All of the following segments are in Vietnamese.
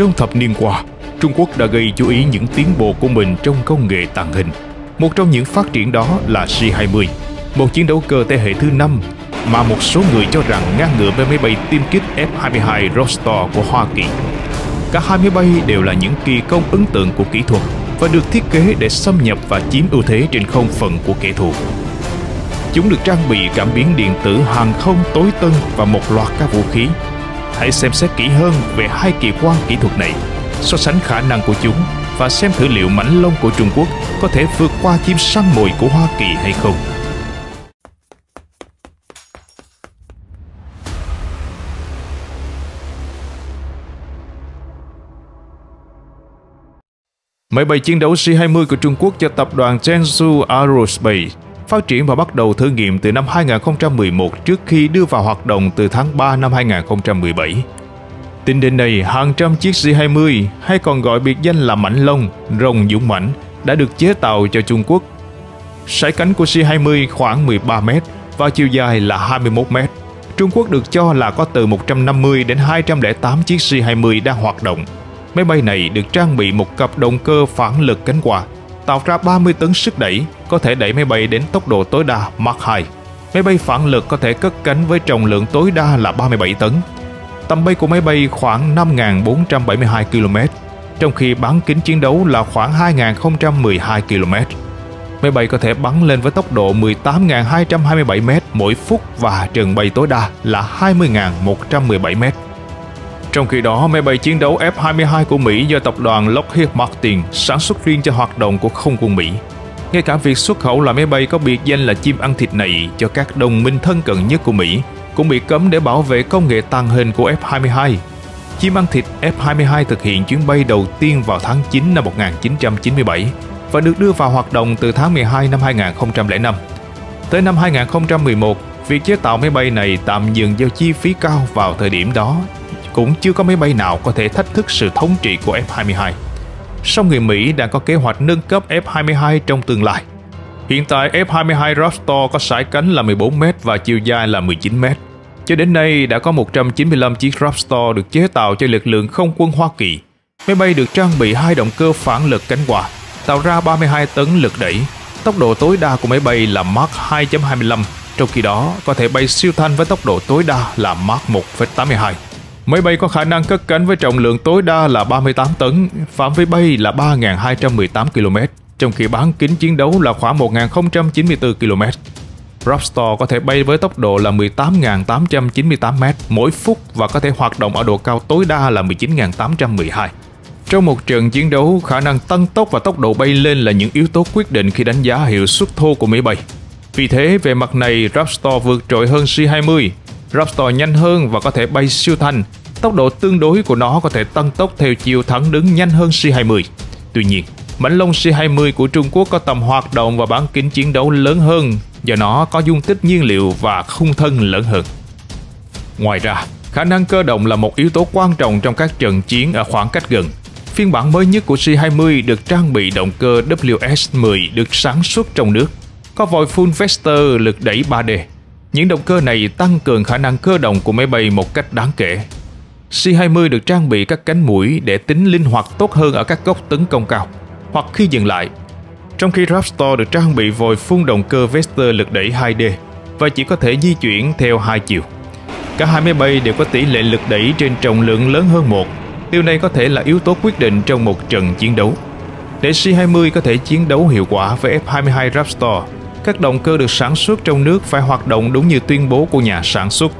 Trong thập niên qua, Trung Quốc đã gây chú ý những tiến bộ của mình trong công nghệ tàng hình. Một trong những phát triển đó là C-20, một chiến đấu cơ thế hệ thứ năm mà một số người cho rằng ngang ngửa với máy bay tiêm kích F-22 Rostor của Hoa Kỳ. Cả hai máy bay đều là những kỳ công ấn tượng của kỹ thuật và được thiết kế để xâm nhập và chiếm ưu thế trên không phận của kẻ thù. Chúng được trang bị cảm biến điện tử hàng không tối tân và một loạt các vũ khí. Hãy xem xét kỹ hơn về hai kỳ quan kỹ thuật này, so sánh khả năng của chúng và xem thử liệu mảnh lông của Trung Quốc có thể vượt qua chim săn mồi của Hoa Kỳ hay không. Máy bay chiến đấu C-20 của Trung Quốc cho tập đoàn Zhengzhou Aerospace phát triển và bắt đầu thử nghiệm từ năm 2011 trước khi đưa vào hoạt động từ tháng 3 năm 2017. Tính đến nay, hàng trăm chiếc C-20 hay còn gọi biệt danh là mảnh lông, rồng dũng mãnh đã được chế tạo cho Trung Quốc. Sải cánh của C-20 khoảng 13 m và chiều dài là 21 m. Trung Quốc được cho là có từ 150 đến 208 chiếc C-20 đang hoạt động Máy bay này được trang bị một cặp động cơ phản lực cánh quạt, tạo ra 30 tấn sức đẩy, có thể đẩy máy bay đến tốc độ tối đa Mach 2. Máy bay phản lực có thể cất cánh với trọng lượng tối đa là 37 tấn. Tầm bay của máy bay khoảng 5.472 km, trong khi bán kính chiến đấu là khoảng 2.012 km. Máy bay có thể bắn lên với tốc độ 18.227 m mỗi phút và trường bay tối đa là 20.117 m. Trong khi đó, máy bay chiến đấu F-22 của Mỹ do tập đoàn Lockheed Martin sản xuất riêng cho hoạt động của không quân Mỹ. Ngay cả việc xuất khẩu loại máy bay có biệt danh là chim ăn thịt này cho các đồng minh thân cận nhất của Mỹ cũng bị cấm để bảo vệ công nghệ tàng hình của F-22. Chim ăn thịt F-22 thực hiện chuyến bay đầu tiên vào tháng 9 năm 1997 và được đưa vào hoạt động từ tháng 12 năm 2005. Tới năm 2011, việc chế tạo máy bay này tạm dừng do chi phí cao vào thời điểm đó cũng chưa có máy bay nào có thể thách thức sự thống trị của F-22. Song người Mỹ đang có kế hoạch nâng cấp F-22 trong tương lai. Hiện tại F-22 Raptor có sải cánh là 14m và chiều dài là 19m. Cho đến nay đã có 195 chiếc Raptor được chế tạo cho lực lượng không quân Hoa Kỳ. Máy bay được trang bị hai động cơ phản lực cánh quạt, tạo ra 32 tấn lực đẩy. Tốc độ tối đa của máy bay là Mach 2.25, trong khi đó có thể bay siêu thanh với tốc độ tối đa là Mach 1.82. Máy bay có khả năng cất cánh với trọng lượng tối đa là 38 tấn, phạm vi bay là 3.218 km, trong khi bán kính chiến đấu là khoảng 1.094 km. Raptor có thể bay với tốc độ là 18.898 m mỗi phút và có thể hoạt động ở độ cao tối đa là 19.812. Trong một trận chiến đấu, khả năng tăng tốc và tốc độ bay lên là những yếu tố quyết định khi đánh giá hiệu suất thô của máy bay. Vì thế, về mặt này, Raptor vượt trội hơn C-20. Raptor nhanh hơn và có thể bay siêu thanh, tốc độ tương đối của nó có thể tăng tốc theo chiều thẳng đứng nhanh hơn C-20. Tuy nhiên, mảnh lông C-20 của Trung Quốc có tầm hoạt động và bán kính chiến đấu lớn hơn do nó có dung tích nhiên liệu và khung thân lớn hơn. Ngoài ra, khả năng cơ động là một yếu tố quan trọng trong các trận chiến ở khoảng cách gần. Phiên bản mới nhất của C-20 được trang bị động cơ WS-10 được sản xuất trong nước, có vòi full vector lực đẩy 3D. Những động cơ này tăng cường khả năng cơ động của máy bay một cách đáng kể C-20 được trang bị các cánh mũi để tính linh hoạt tốt hơn ở các góc tấn công cao, hoặc khi dừng lại. Trong khi Raptor được trang bị vòi phun động cơ Vector lực đẩy 2D và chỉ có thể di chuyển theo hai chiều. Cả hai máy bay đều có tỷ lệ lực đẩy trên trọng lượng lớn hơn một. Điều này có thể là yếu tố quyết định trong một trận chiến đấu. Để C-20 có thể chiến đấu hiệu quả với F-22 Raptor, các động cơ được sản xuất trong nước phải hoạt động đúng như tuyên bố của nhà sản xuất.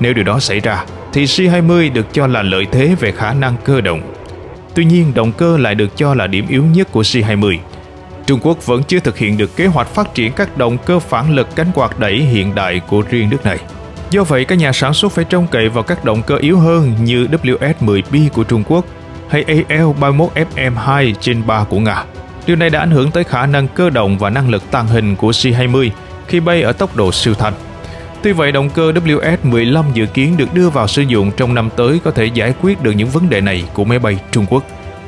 Nếu điều đó xảy ra, thì C-20 được cho là lợi thế về khả năng cơ động. Tuy nhiên, động cơ lại được cho là điểm yếu nhất của C-20. Trung Quốc vẫn chưa thực hiện được kế hoạch phát triển các động cơ phản lực cánh quạt đẩy hiện đại của riêng nước này. Do vậy, các nhà sản xuất phải trông cậy vào các động cơ yếu hơn như WS-10B của Trung Quốc hay AL-31FM2 trên 3 của Nga. Điều này đã ảnh hưởng tới khả năng cơ động và năng lực tàng hình của C-20 khi bay ở tốc độ siêu thanh. Tuy vậy, động cơ WS-15 dự kiến được đưa vào sử dụng trong năm tới có thể giải quyết được những vấn đề này của máy bay Trung Quốc.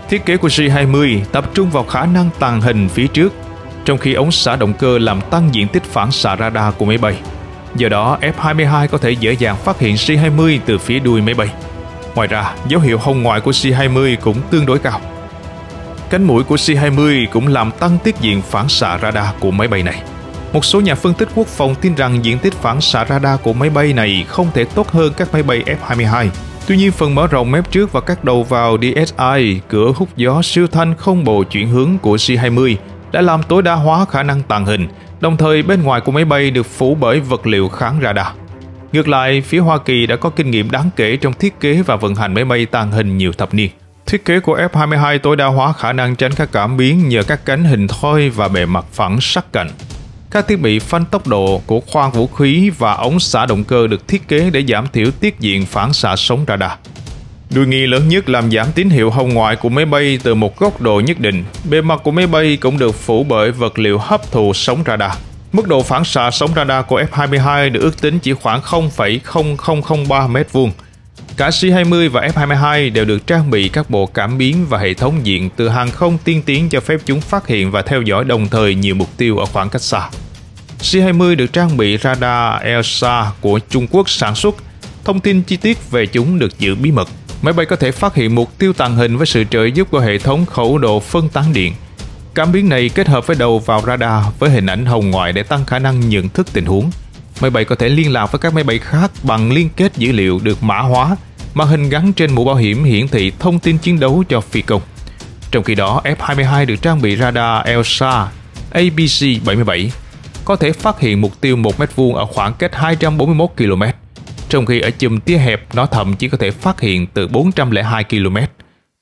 Thiết kế của C-20 tập trung vào khả năng tàng hình phía trước, trong khi ống xả động cơ làm tăng diện tích phản xạ radar của máy bay. Do đó, F-22 có thể dễ dàng phát hiện C-20 từ phía đuôi máy bay. Ngoài ra, dấu hiệu hồng ngoại của C-20 cũng tương đối cao. Cánh mũi của C-20 cũng làm tăng tiết diện phản xạ radar của máy bay này. Một số nhà phân tích quốc phòng tin rằng diện tích phản xạ radar của máy bay này không thể tốt hơn các máy bay F-22. Tuy nhiên, phần mở rộng mép trước và các đầu vào DSI, cửa hút gió siêu thanh không bộ chuyển hướng của C-20 đã làm tối đa hóa khả năng tàng hình, đồng thời bên ngoài của máy bay được phủ bởi vật liệu kháng radar. Ngược lại, phía Hoa Kỳ đã có kinh nghiệm đáng kể trong thiết kế và vận hành máy bay tàng hình nhiều thập niên. Thiết kế của F-22 tối đa hóa khả năng tránh các cảm biến nhờ các cánh hình thoi và bề mặt phẳng sắc cạnh. Các thiết bị phanh tốc độ của khoang vũ khí và ống xả động cơ được thiết kế để giảm thiểu tiết diện phản xạ sóng radar. Đuôi nghi lớn nhất làm giảm tín hiệu hồng ngoại của máy bay từ một góc độ nhất định. Bề mặt của máy bay cũng được phủ bởi vật liệu hấp thụ sóng radar. Mức độ phản xạ sóng radar của F-22 được ước tính chỉ khoảng 0,0003 mét vuông. Cả C-20 và F-22 đều được trang bị các bộ cảm biến và hệ thống diện từ hàng không tiên tiến cho phép chúng phát hiện và theo dõi đồng thời nhiều mục tiêu ở khoảng cách xa. C-20 được trang bị radar ELSA của Trung Quốc sản xuất. Thông tin chi tiết về chúng được giữ bí mật. Máy bay có thể phát hiện mục tiêu tàng hình với sự trợ giúp của hệ thống khẩu độ phân tán điện. Cảm biến này kết hợp với đầu vào radar với hình ảnh hồng ngoại để tăng khả năng nhận thức tình huống. Máy bay có thể liên lạc với các máy bay khác bằng liên kết dữ liệu được mã hóa, màn hình gắn trên mũ bảo hiểm hiển thị thông tin chiến đấu cho phi công. Trong khi đó, F-22 được trang bị radar ELSA ABC-77, có thể phát hiện mục tiêu 1 mét vuông ở khoảng cách 241 km, trong khi ở chùm tia hẹp nó thậm chỉ có thể phát hiện từ 402 km.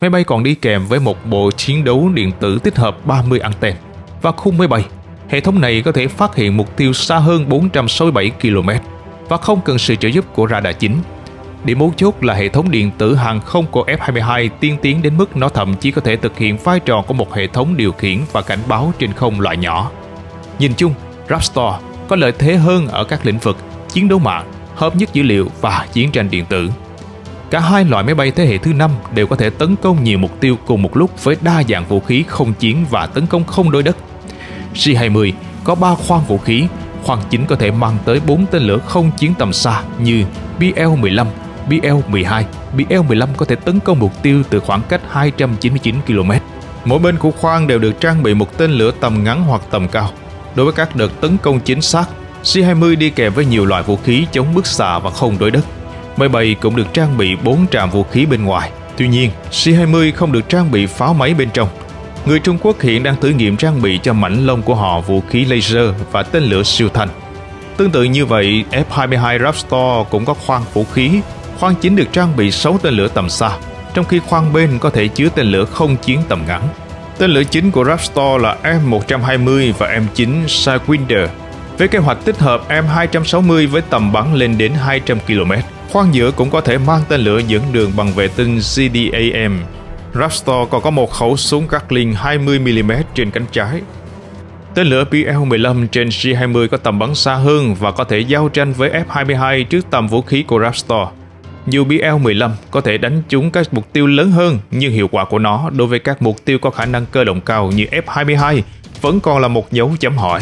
Máy bay còn đi kèm với một bộ chiến đấu điện tử tích hợp 30 anten và khung máy bay Hệ thống này có thể phát hiện mục tiêu xa hơn 467 km và không cần sự trợ giúp của radar chính. Điểm mấu chốt là hệ thống điện tử hàng không của F-22 tiên tiến đến mức nó thậm chí có thể thực hiện vai trò của một hệ thống điều khiển và cảnh báo trên không loại nhỏ. Nhìn chung, Raptor có lợi thế hơn ở các lĩnh vực chiến đấu mạng, hợp nhất dữ liệu và chiến tranh điện tử. Cả hai loại máy bay thế hệ thứ năm đều có thể tấn công nhiều mục tiêu cùng một lúc với đa dạng vũ khí không chiến và tấn công không đối đất C-20 có 3 khoang vũ khí, khoang chính có thể mang tới 4 tên lửa không chiến tầm xa như BL-15, BL-12, BL-15 có thể tấn công mục tiêu từ khoảng cách 299 km. Mỗi bên của khoang đều được trang bị một tên lửa tầm ngắn hoặc tầm cao. Đối với các đợt tấn công chính xác, C-20 đi kèm với nhiều loại vũ khí chống bức xạ và không đối đất. Máy bay cũng được trang bị 4 trạm vũ khí bên ngoài. Tuy nhiên, C-20 không được trang bị pháo máy bên trong. Người Trung Quốc hiện đang thử nghiệm trang bị cho mảnh lông của họ vũ khí laser và tên lửa siêu thanh. Tương tự như vậy, F-22 Raptor cũng có khoang vũ khí. Khoang chính được trang bị 6 tên lửa tầm xa, trong khi khoang bên có thể chứa tên lửa không chiến tầm ngắn. Tên lửa chính của Raptor là M120 và M9 Sidewinder, với kế hoạch tích hợp M260 với tầm bắn lên đến 200 km. Khoang giữa cũng có thể mang tên lửa dẫn đường bằng vệ tinh CDAM Raptor còn có một khẩu súng Gatling 20mm trên cánh trái. Tên lửa PL-15 trên C-20 có tầm bắn xa hơn và có thể giao tranh với F-22 trước tầm vũ khí của Raptor. Dù BL-15 có thể đánh trúng các mục tiêu lớn hơn, nhưng hiệu quả của nó đối với các mục tiêu có khả năng cơ động cao như F-22 vẫn còn là một dấu chấm hỏi.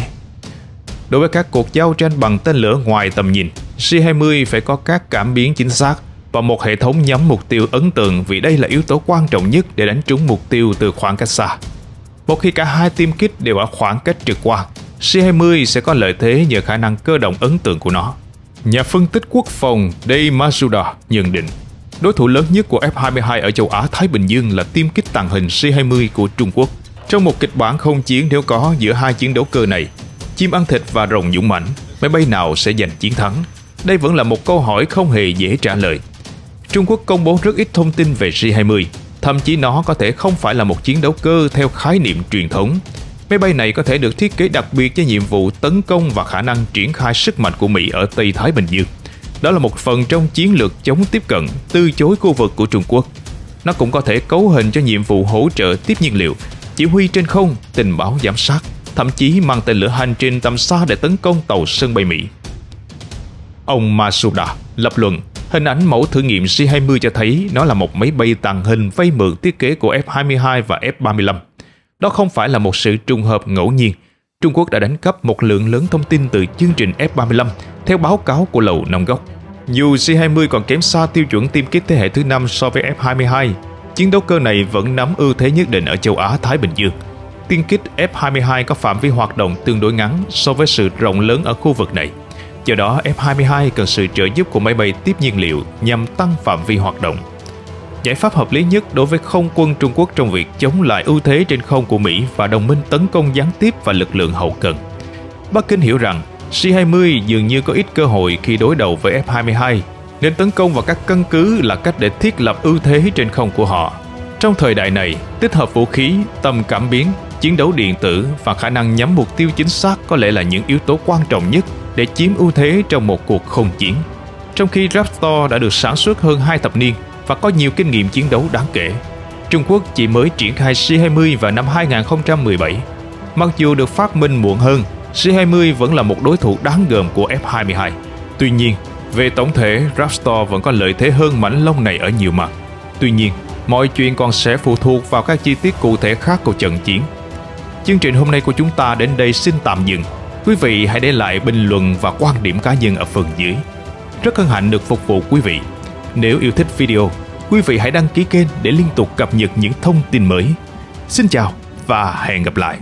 Đối với các cuộc giao tranh bằng tên lửa ngoài tầm nhìn, C-20 phải có các cảm biến chính xác và một hệ thống nhắm mục tiêu ấn tượng vì đây là yếu tố quan trọng nhất để đánh trúng mục tiêu từ khoảng cách xa. Một khi cả hai tiêm kích đều ở khoảng cách trực quan, C-20 sẽ có lợi thế nhờ khả năng cơ động ấn tượng của nó. Nhà phân tích quốc phòng Dave Masuda nhận định, đối thủ lớn nhất của F-22 ở châu Á-Thái Bình Dương là tiêm kích tàng hình C-20 của Trung Quốc. Trong một kịch bản không chiến nếu có giữa hai chiến đấu cơ này, chim ăn thịt và rồng dũng mãnh, máy bay nào sẽ giành chiến thắng? Đây vẫn là một câu hỏi không hề dễ trả lời. Trung Quốc công bố rất ít thông tin về J-20, thậm chí nó có thể không phải là một chiến đấu cơ theo khái niệm truyền thống. Máy bay này có thể được thiết kế đặc biệt cho nhiệm vụ tấn công và khả năng triển khai sức mạnh của Mỹ ở Tây Thái Bình Dương. Đó là một phần trong chiến lược chống tiếp cận, từ chối khu vực của Trung Quốc. Nó cũng có thể cấu hình cho nhiệm vụ hỗ trợ tiếp nhiên liệu, chỉ huy trên không, tình báo giám sát, thậm chí mang tên lửa hành trình tầm xa để tấn công tàu sân bay Mỹ. Ông Masuda lập luận Hình ảnh mẫu thử nghiệm C-20 cho thấy nó là một máy bay tàng hình vay mượn thiết kế của F-22 và F-35. Đó không phải là một sự trùng hợp ngẫu nhiên. Trung Quốc đã đánh cắp một lượng lớn thông tin từ chương trình F-35 theo báo cáo của Lầu Năm Góc. Dù C-20 còn kém xa tiêu chuẩn tiêm kích thế hệ thứ 5 so với F-22, chiến đấu cơ này vẫn nắm ưu thế nhất định ở châu Á-Thái Bình Dương. Tiêm kích F-22 có phạm vi hoạt động tương đối ngắn so với sự rộng lớn ở khu vực này. Do đó, F-22 cần sự trợ giúp của máy bay tiếp nhiên liệu nhằm tăng phạm vi hoạt động. Giải pháp hợp lý nhất đối với không quân Trung Quốc trong việc chống lại ưu thế trên không của Mỹ và đồng minh tấn công gián tiếp và lực lượng hậu cần. Bắc Kinh hiểu rằng C-20 dường như có ít cơ hội khi đối đầu với F-22, nên tấn công vào các căn cứ là cách để thiết lập ưu thế trên không của họ. Trong thời đại này, tích hợp vũ khí, tầm cảm biến, chiến đấu điện tử và khả năng nhắm mục tiêu chính xác có lẽ là những yếu tố quan trọng nhất để chiếm ưu thế trong một cuộc không chiến. Trong khi Raptor đã được sản xuất hơn 2 thập niên và có nhiều kinh nghiệm chiến đấu đáng kể, Trung Quốc chỉ mới triển khai C-20 vào năm 2017. Mặc dù được phát minh muộn hơn, C-20 vẫn là một đối thủ đáng gờm của F-22. Tuy nhiên, về tổng thể, Raptor vẫn có lợi thế hơn mảnh lông này ở nhiều mặt. Tuy nhiên, mọi chuyện còn sẽ phụ thuộc vào các chi tiết cụ thể khác của trận chiến. Chương trình hôm nay của chúng ta đến đây xin tạm dừng. Quý vị hãy để lại bình luận và quan điểm cá nhân ở phần dưới. Rất hân hạnh được phục vụ quý vị. Nếu yêu thích video, quý vị hãy đăng ký kênh để liên tục cập nhật những thông tin mới. Xin chào và hẹn gặp lại.